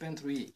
pentru ei.